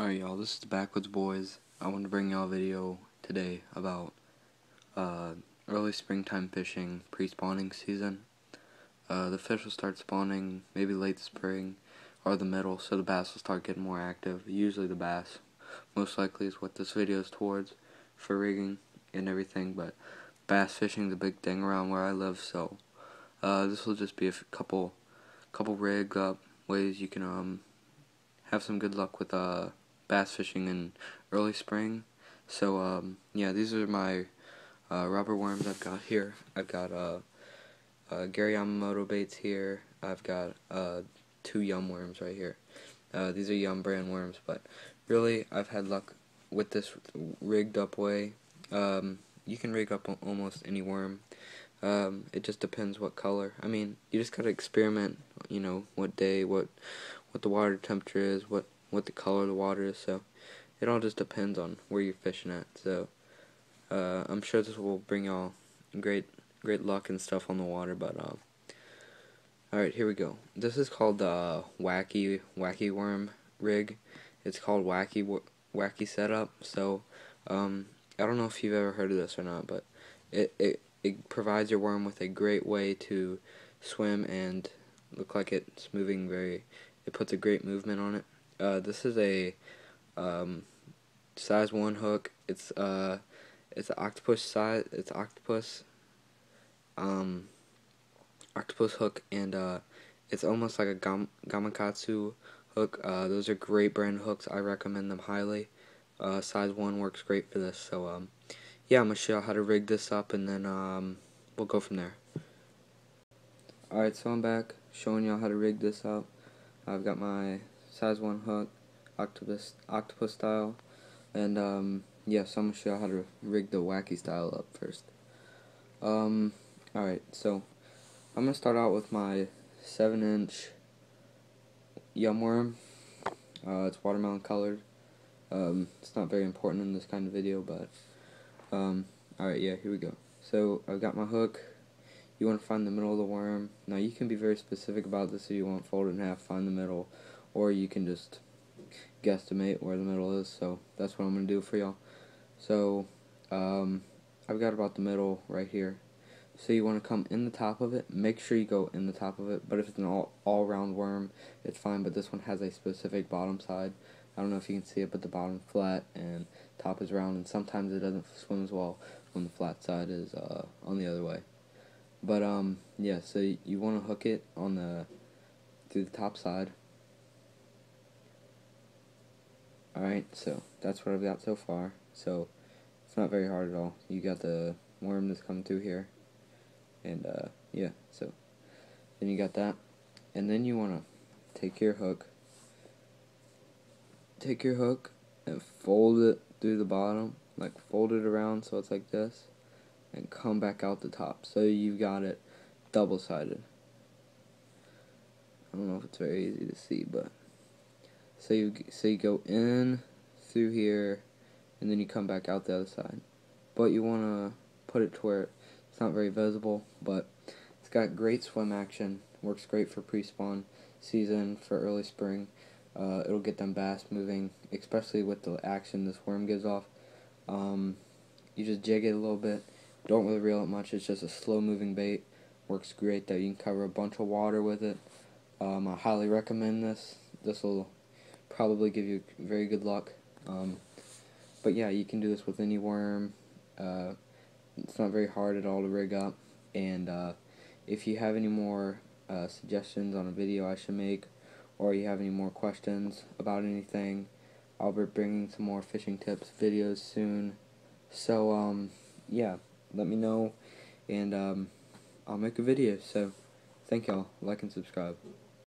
Alright y'all, this is the Backwoods Boys. I want to bring y'all a video today about uh, early springtime fishing, pre-spawning season. Uh, the fish will start spawning maybe late spring or the middle, so the bass will start getting more active. Usually the bass, most likely is what this video is towards for rigging and everything, but bass fishing is a big thing around where I live, so uh, this will just be a couple, couple rig up ways you can um, have some good luck with uh, bass fishing in early spring. So um, yeah, these are my uh, rubber worms I've got here. I've got uh, uh, Gary Yamamoto baits here. I've got uh, two Yum worms right here. Uh, these are Yum brand worms, but really I've had luck with this rigged up way. Um, you can rig up almost any worm. Um, it just depends what color. I mean, you just gotta experiment. You know, what day, what what the water temperature is, what what the color of the water is. So it all just depends on where you're fishing at. So uh, I'm sure this will bring y'all great great luck and stuff on the water. But uh, all right, here we go. This is called the uh, wacky wacky worm rig. It's called wacky wacky setup. So um, I don't know if you've ever heard of this or not, but it it it provides your worm with a great way to swim and look like it's moving very. It puts a great movement on it. Uh, this is a um, size one hook. It's uh, it's an octopus size. It's octopus. Um, octopus hook, and uh, it's almost like a gam gamakatsu hook. Uh, those are great brand hooks. I recommend them highly. Uh, size one works great for this. So um, yeah, I'm gonna show you how to rig this up, and then um, we'll go from there. Alright, so I'm back showing y'all how to rig this up. I've got my size 1 hook, octopus, octopus style, and um, yeah, so I'm going to show you how to rig the wacky style up first. Um, alright, so I'm going to start out with my 7 inch yum worm. Uh, it's watermelon colored. Um, it's not very important in this kind of video, but um, alright, yeah, here we go. So I've got my hook. You want to find the middle of the worm. Now you can be very specific about this if you want fold it in half, find the middle or you can just guesstimate where the middle is. So that's what I'm gonna do for y'all. So um, I've got about the middle right here. So you want to come in the top of it make sure you go in the top of it. But if it's an all, all round worm it's fine but this one has a specific bottom side. I don't know if you can see it but the bottom flat and top is round and sometimes it doesn't swim as well when the flat side is uh, on the other way. But um yeah so you want to hook it on the through the top side Alright, so that's what I've got so far. So it's not very hard at all. You got the worm that's coming through here. And uh, yeah, so then you got that. And then you want to take your hook, take your hook and fold it through the bottom, like fold it around so it's like this, and come back out the top. So you've got it double sided. I don't know if it's very easy to see, but so you so you go in through here, and then you come back out the other side. But you want to put it to where it's not very visible, but it's got great swim action. Works great for pre-spawn season for early spring. Uh, it'll get them bass moving, especially with the action this worm gives off. Um, you just jig it a little bit. Don't really reel it much. It's just a slow moving bait. Works great that you can cover a bunch of water with it. Um, I highly recommend this. This will probably give you very good luck. Um, but yeah, you can do this with any worm. Uh, it's not very hard at all to rig up. And uh, if you have any more uh, suggestions on a video I should make, or you have any more questions about anything, I'll be bringing some more fishing tips videos soon. So um, yeah, let me know, and um, I'll make a video. So thank y'all. Like and subscribe.